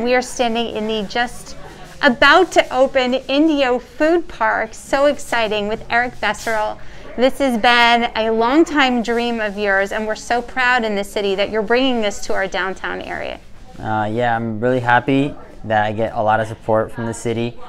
We are standing in the just about to open Indio Food Park. So exciting with Eric Besserl. This has been a long time dream of yours, and we're so proud in the city that you're bringing this to our downtown area. Uh, yeah, I'm really happy that I get a lot of support from the city.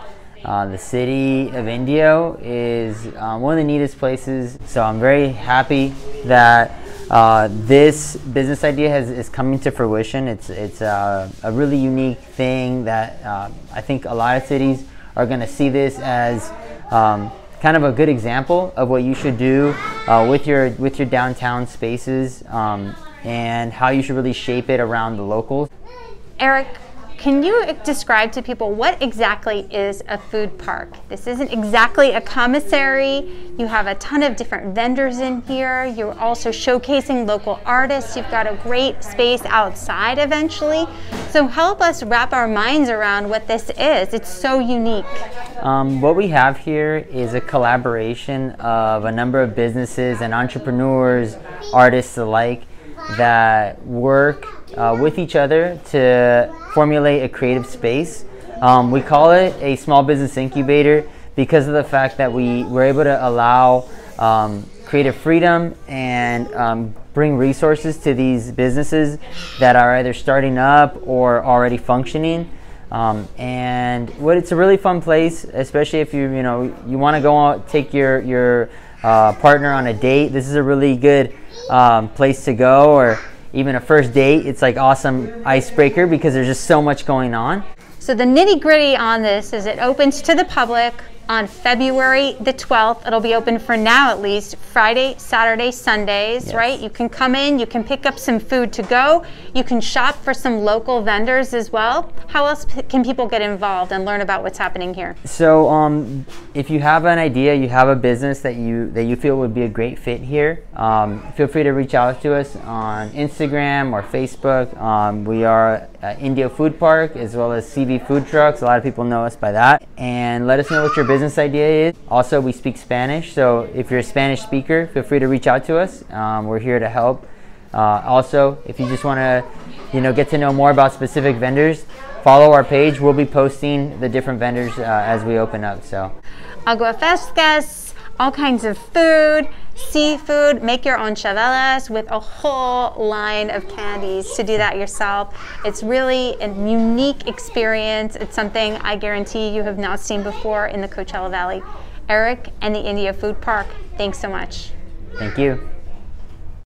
Uh, the city of Indio is uh, one of the neatest places, so I'm very happy that uh, this business idea has, is coming to fruition. It's, it's uh, a really unique thing that uh, I think a lot of cities are going to see this as um, kind of a good example of what you should do uh, with, your, with your downtown spaces um, and how you should really shape it around the locals. Eric, can you describe to people what exactly is a food park? This isn't exactly a commissary. You have a ton of different vendors in here. You're also showcasing local artists. You've got a great space outside eventually. So help us wrap our minds around what this is. It's so unique. Um, what we have here is a collaboration of a number of businesses and entrepreneurs, artists alike that work uh, with each other to formulate a creative space. Um, we call it a small business incubator because of the fact that we were able to allow um, creative freedom and um, bring resources to these businesses that are either starting up or already functioning. Um, and what it's a really fun place, especially if you you know you want to go out, take your your uh, partner on a date. This is a really good um, place to go, or even a first date, it's like awesome icebreaker because there's just so much going on. So the nitty gritty on this is it opens to the public on February the 12th. It'll be open for now at least Friday, Saturday, Sundays, yes. right? You can come in, you can pick up some food to go, you can shop for some local vendors as well. How else can people get involved and learn about what's happening here? So, um, if you have an idea, you have a business that you that you feel would be a great fit here, um, feel free to reach out to us on Instagram or Facebook. Um, we are Indio Food Park as well as CV Food Trucks. A lot of people know us by that. And let us know what your business idea is. Also, we speak Spanish, so if you're a Spanish speaker, feel free to reach out to us. Um, we're here to help. Uh, also, if you just want to, you know, get to know more about specific vendors, follow our page. We'll be posting the different vendors uh, as we open up. So, agua all kinds of food seafood, make your own chavelas with a whole line of candies to do that yourself. It's really a unique experience. It's something I guarantee you have not seen before in the Coachella Valley. Eric and the Indio Food Park, thanks so much. Thank you.